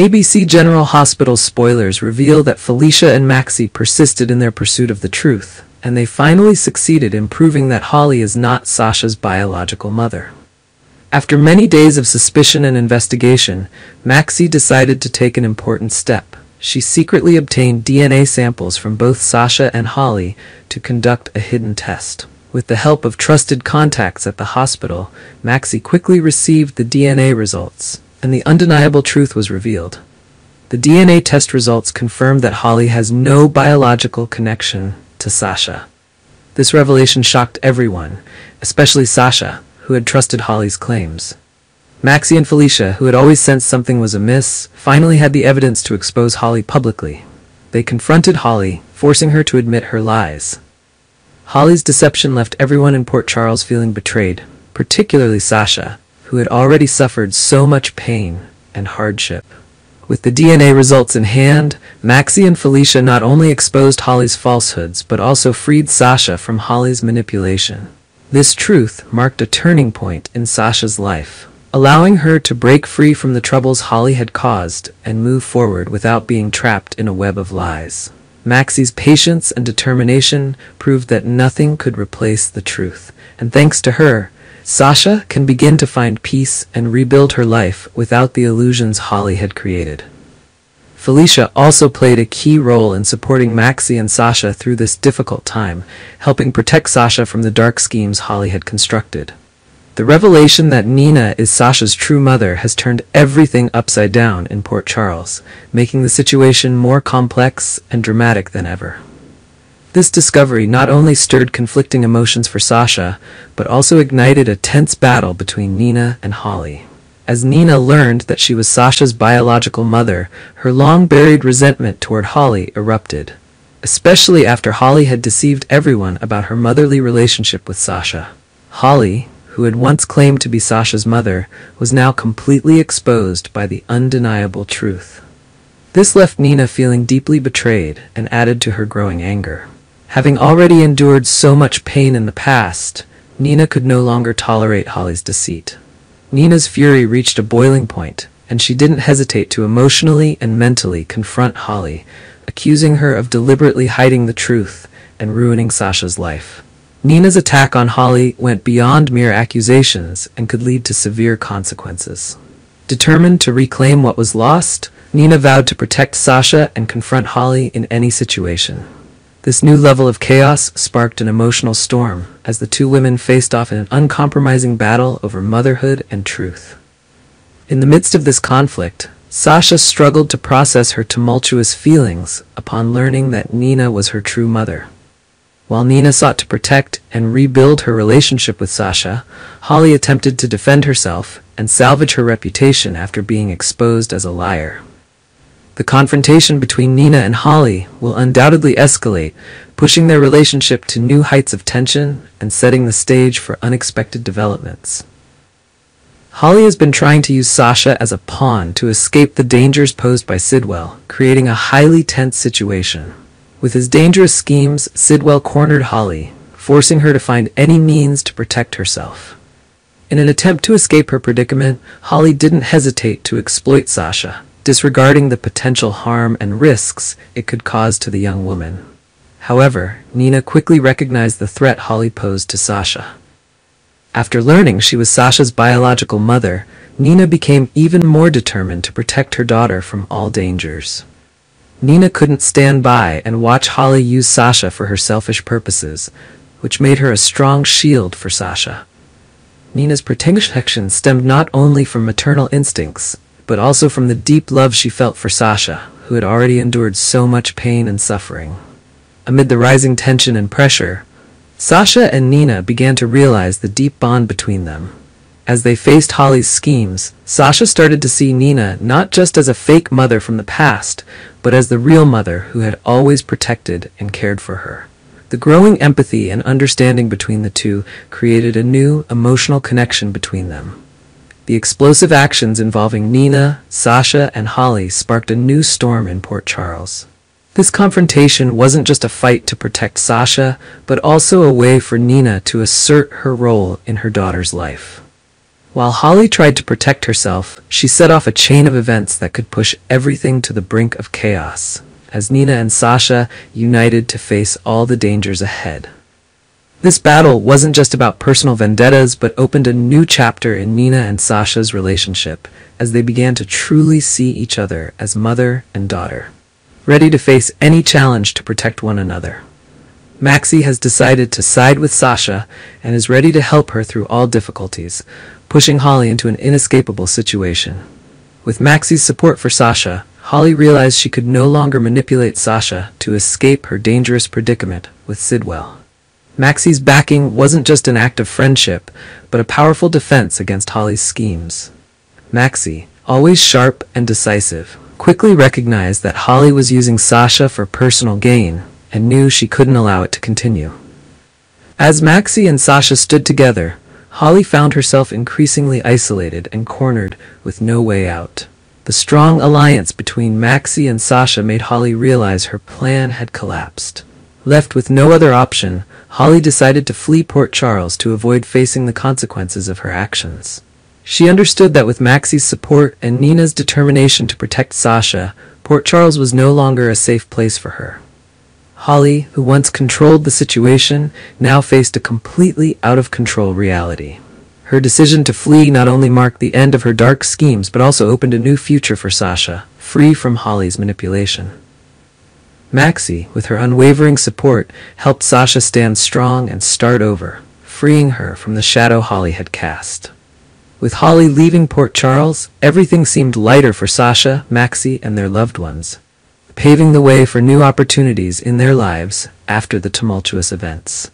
ABC General Hospital spoilers reveal that Felicia and Maxie persisted in their pursuit of the truth, and they finally succeeded in proving that Holly is not Sasha's biological mother. After many days of suspicion and investigation, Maxie decided to take an important step. She secretly obtained DNA samples from both Sasha and Holly to conduct a hidden test. With the help of trusted contacts at the hospital, Maxie quickly received the DNA results, and the undeniable truth was revealed. The DNA test results confirmed that Holly has no biological connection to Sasha. This revelation shocked everyone, especially Sasha, who had trusted Holly's claims. Maxie and Felicia, who had always sensed something was amiss, finally had the evidence to expose Holly publicly. They confronted Holly, forcing her to admit her lies. Holly's deception left everyone in Port Charles feeling betrayed, particularly Sasha, who had already suffered so much pain and hardship. With the DNA results in hand, Maxie and Felicia not only exposed Holly's falsehoods, but also freed Sasha from Holly's manipulation. This truth marked a turning point in Sasha's life, allowing her to break free from the troubles Holly had caused and move forward without being trapped in a web of lies. Maxie's patience and determination proved that nothing could replace the truth, and thanks to her, Sasha can begin to find peace and rebuild her life without the illusions Holly had created. Felicia also played a key role in supporting Maxie and Sasha through this difficult time, helping protect Sasha from the dark schemes Holly had constructed. The revelation that Nina is Sasha's true mother has turned everything upside down in Port Charles, making the situation more complex and dramatic than ever. This discovery not only stirred conflicting emotions for Sasha, but also ignited a tense battle between Nina and Holly. As Nina learned that she was Sasha's biological mother, her long-buried resentment toward Holly erupted, especially after Holly had deceived everyone about her motherly relationship with Sasha. Holly, who had once claimed to be Sasha's mother, was now completely exposed by the undeniable truth. This left Nina feeling deeply betrayed and added to her growing anger. Having already endured so much pain in the past, Nina could no longer tolerate Holly's deceit. Nina's fury reached a boiling point, and she didn't hesitate to emotionally and mentally confront Holly, accusing her of deliberately hiding the truth and ruining Sasha's life. Nina's attack on Holly went beyond mere accusations and could lead to severe consequences. Determined to reclaim what was lost, Nina vowed to protect Sasha and confront Holly in any situation. This new level of chaos sparked an emotional storm as the two women faced off in an uncompromising battle over motherhood and truth. In the midst of this conflict, Sasha struggled to process her tumultuous feelings upon learning that Nina was her true mother. While Nina sought to protect and rebuild her relationship with Sasha, Holly attempted to defend herself and salvage her reputation after being exposed as a liar. The confrontation between Nina and Holly will undoubtedly escalate, pushing their relationship to new heights of tension and setting the stage for unexpected developments. Holly has been trying to use Sasha as a pawn to escape the dangers posed by Sidwell, creating a highly tense situation. With his dangerous schemes, Sidwell cornered Holly, forcing her to find any means to protect herself. In an attempt to escape her predicament, Holly didn't hesitate to exploit Sasha, disregarding the potential harm and risks it could cause to the young woman. However, Nina quickly recognized the threat Holly posed to Sasha. After learning she was Sasha's biological mother, Nina became even more determined to protect her daughter from all dangers. Nina couldn't stand by and watch Holly use Sasha for her selfish purposes, which made her a strong shield for Sasha. Nina's protection stemmed not only from maternal instincts, but also from the deep love she felt for Sasha, who had already endured so much pain and suffering. Amid the rising tension and pressure, Sasha and Nina began to realize the deep bond between them. As they faced Holly's schemes, Sasha started to see Nina not just as a fake mother from the past, but as the real mother who had always protected and cared for her. The growing empathy and understanding between the two created a new emotional connection between them. The explosive actions involving Nina, Sasha, and Holly sparked a new storm in Port Charles. This confrontation wasn't just a fight to protect Sasha, but also a way for Nina to assert her role in her daughter's life. While Holly tried to protect herself, she set off a chain of events that could push everything to the brink of chaos, as Nina and Sasha united to face all the dangers ahead. This battle wasn't just about personal vendettas, but opened a new chapter in Nina and Sasha's relationship as they began to truly see each other as mother and daughter, ready to face any challenge to protect one another. Maxie has decided to side with Sasha and is ready to help her through all difficulties, pushing Holly into an inescapable situation. With Maxie's support for Sasha, Holly realized she could no longer manipulate Sasha to escape her dangerous predicament with Sidwell. Maxie's backing wasn't just an act of friendship, but a powerful defense against Holly's schemes. Maxie, always sharp and decisive, quickly recognized that Holly was using Sasha for personal gain and knew she couldn't allow it to continue. As Maxie and Sasha stood together, Holly found herself increasingly isolated and cornered with no way out. The strong alliance between Maxie and Sasha made Holly realize her plan had collapsed. Left with no other option, Holly decided to flee Port Charles to avoid facing the consequences of her actions. She understood that with Maxie's support and Nina's determination to protect Sasha, Port Charles was no longer a safe place for her. Holly, who once controlled the situation, now faced a completely out of control reality. Her decision to flee not only marked the end of her dark schemes, but also opened a new future for Sasha, free from Holly's manipulation. Maxie, with her unwavering support, helped Sasha stand strong and start over, freeing her from the shadow Holly had cast. With Holly leaving Port Charles, everything seemed lighter for Sasha, Maxie, and their loved ones paving the way for new opportunities in their lives after the tumultuous events.